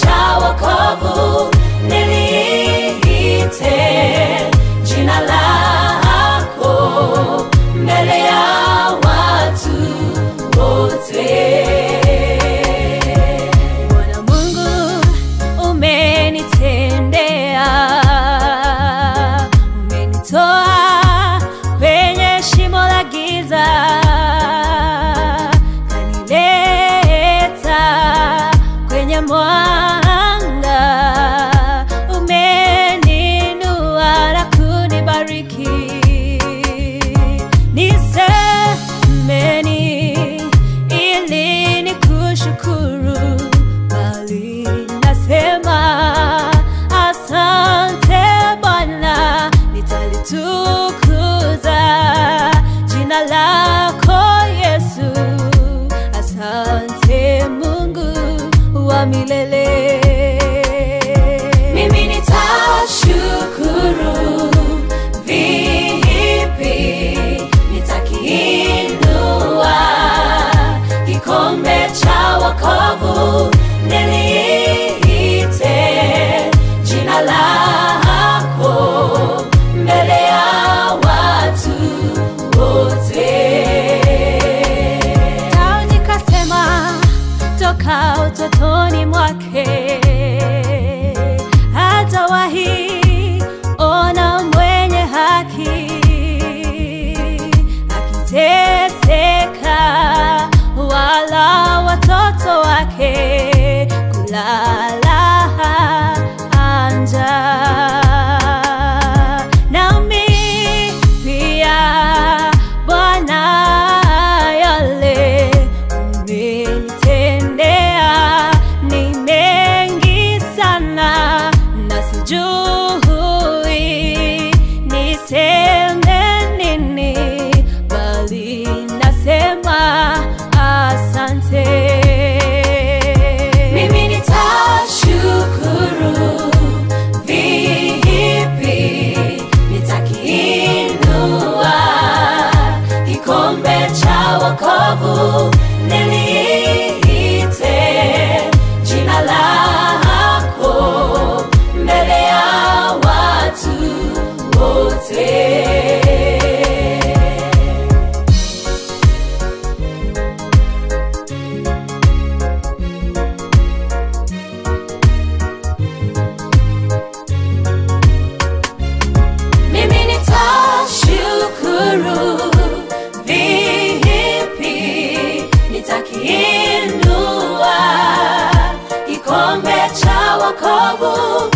cha wokovu niliite. kutukuza jina lako Yesu. Asante Mungu wa milele. utotoni mwake. Hata Oh. Yakobo.